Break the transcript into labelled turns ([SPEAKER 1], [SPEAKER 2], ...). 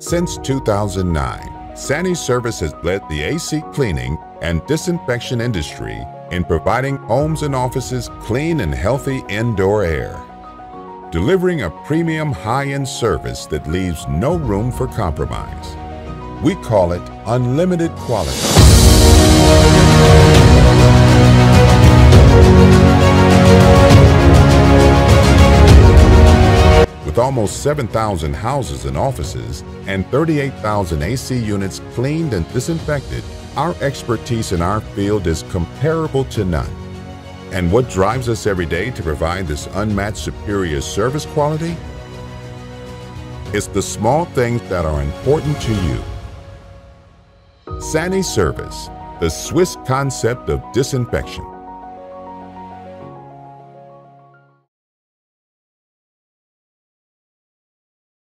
[SPEAKER 1] Since 2009, Saniservice has led the AC cleaning and disinfection industry in providing homes and offices clean and healthy indoor air. Delivering a premium high-end service that leaves no room for compromise. We call it unlimited quality. With almost 7,000 houses and offices and 38,000 AC units cleaned and disinfected, our expertise in our field is comparable to none. And what drives us every day to provide this unmatched superior service quality? It's the small things that are important to you. Saniservice, the Swiss concept of disinfection.